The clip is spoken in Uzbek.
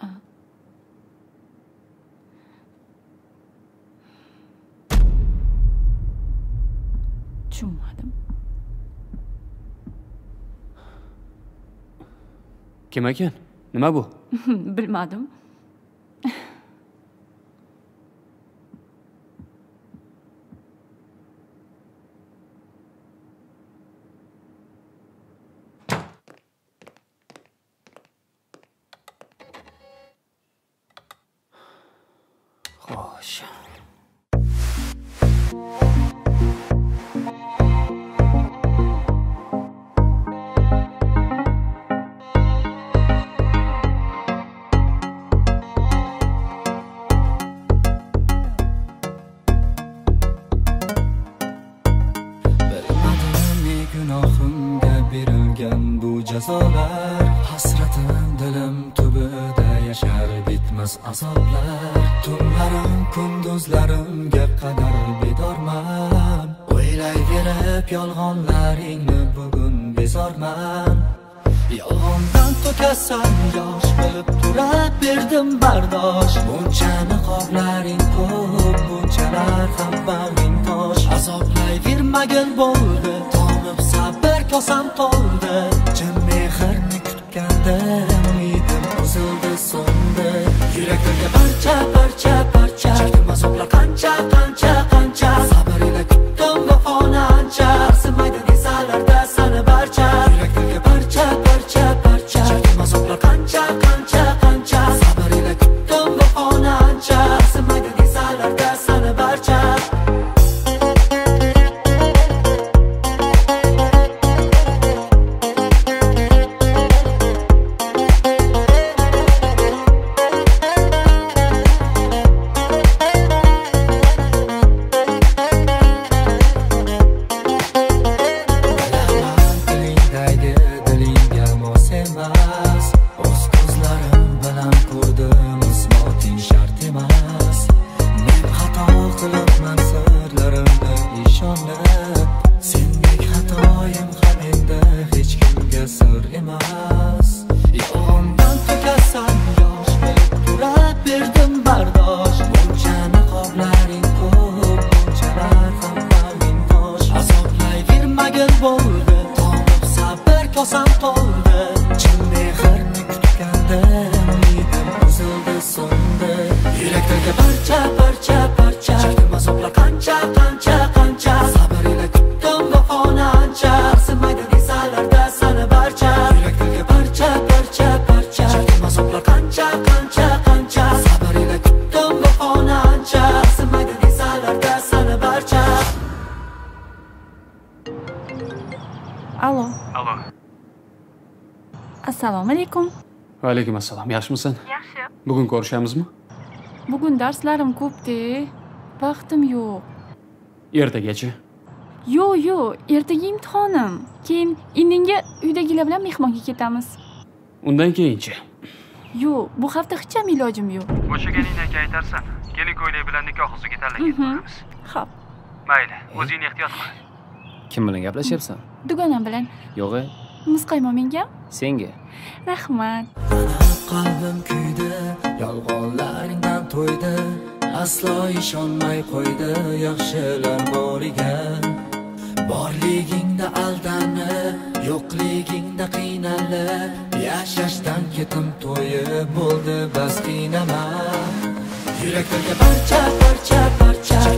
啊。tushunmadim kim ekan nima bu? Bilmadim ne gunohimga berilgan bu jazolar Hasratim dilim tubida yashar bitmas azoblar. Tunlarim kunduzlarimga qadar bedorman. O'ylayverib yolg'onlaringni bugun bezorman. Yolg'ondan to'kasan yosh bilib turab berdim bardosh. Buncha niqoblaring ko'p, bunchalar ham bag'ring tosh. Azoblayvermagin bo'ldi, tomib sabr kosam to'ldi Yuraklarga parcha parcha Azoblayvermagin bo'ldi, tomib sabr kosam to'ldi Chin mehrni kutganda umidim uzildi so'ndi. Yurakdagi parcha parcha parcha. Chekdim azoblar qancha qancha. Allo allo assalomu alaykum va alaykum assalom yaxshimisan yaxshi bugun ko'rishamizmi bugun darslarim ko'pda vaqtim yo'q ertagacha yo'q yo'q ertaga imtixonim keyin indinga uydagilar bilan mehmonga ketamiz undan keyinchi yo'q bu hafta hech ham ilojim yo'q bo'shaganingdan keyin aytarsan kelin ko'ylak bilan nikoh uziga tanlagan bo'lamiz ho'p mayli o'zingni ehtiyot qil kim bilan gaplashyapsan dugonam bilan. Yo'q e muzqaymoq menga? Senga. Rahmat. Qalbim kuydi yolg'onlaringdan to'ydi. Aslo ishonmay qo'ydi yaxshilar bor ekan borligingda aldanib yo'qligingda qiynalib yashashdan ketim to'yib bo'ldi bas qiynama. Yuraklarga parcha parcha